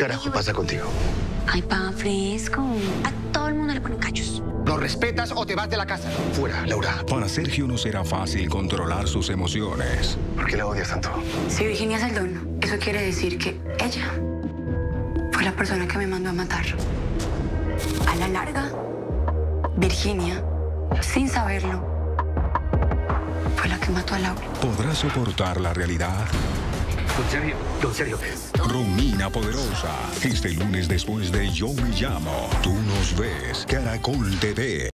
¿Qué carajo pasa contigo? Ay, pa, fresco. A todo el mundo le ponen cachos. ¿Lo respetas o te vas de la casa? Fuera, Laura. Para Sergio no será fácil controlar sus emociones. ¿Por qué la odias tanto? Si Virginia es el don, eso quiere decir que ella fue la persona que me mandó a matar. A la larga, Virginia, sin saberlo, fue la que mató a Laura. ¿Podrá soportar la realidad? Don Sergio, don Sergio. Romina Poderosa. Este lunes después de Yo Me Llamo. Tú nos ves. Caracol TV.